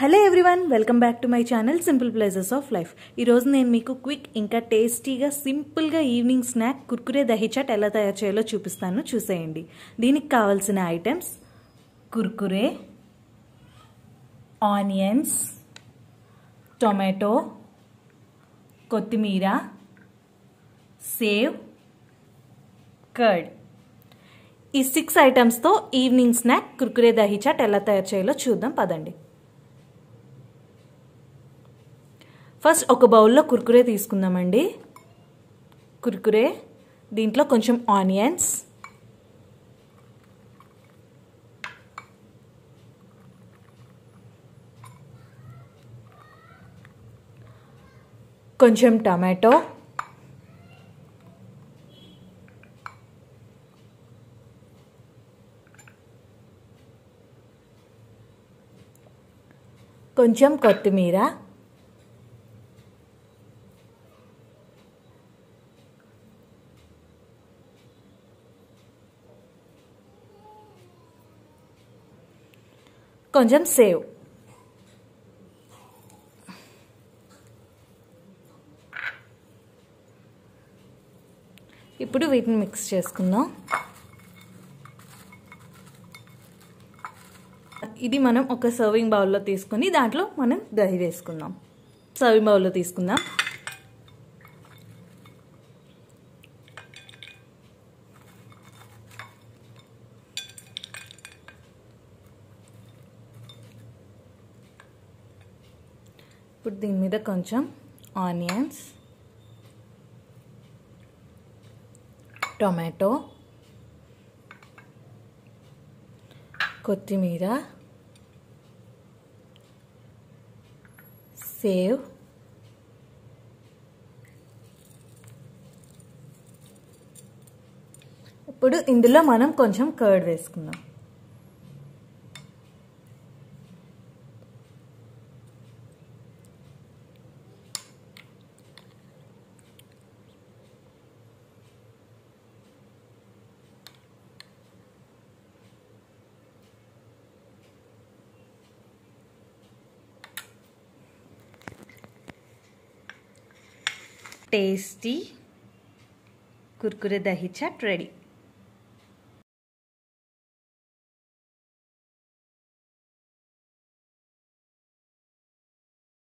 Hello everyone welcome back to my channel simple places of life ఈరోజు నేను మీకు quick ఇంకా టేస్టీగా సింపుల్గా ఈవినింగ్ స్నాక్ కుర్కురే దహి చాట్ ఎలా తయారు చేయాలో చూపిస్తాను. చూసేయండి. దీనికి కావాల్సిన ఐటమ్స్ కుర్కురే ఆనియన్స్ టొమాటో కొత్తిమీర సేవ్ కర్డ్. ఈ సిక్స్ ఐటమ్స్తో ఈవినింగ్ స్నాక్ కుర్కురే దహి చాట్ ఎలా తయారు చేయాలో చూద్దాం పదండి. ఫస్ట్ ఒక బౌల్లో కుర్కురే తీసుకుందామండి. కుర్కురే దీంట్లో కొంచెం ఆనియన్స్. కొంచెం టమాటో. కొంచెం కొత్తిమీర. కొంచెం సేవ్. ఇప్పుడు వీటిని మిక్స్ చేసుకుందాం. ఇది మనం ఒక సర్వింగ్ బౌల్లో తీసుకొని దాంట్లో మనం దహి వేసుకుందాం. సర్వింగ్ బౌల్లో తీసుకుందాం. ఇప్పుడు దీని మీద కొంచెం ఆనియన్స్ టొమాటో కొత్తిమీర సేవ్ ఇప్పుడు ఇందులో మనం కొంచెం కర్డ్ వేసుకుందాం. Tasty Kurkure dahi chaat ready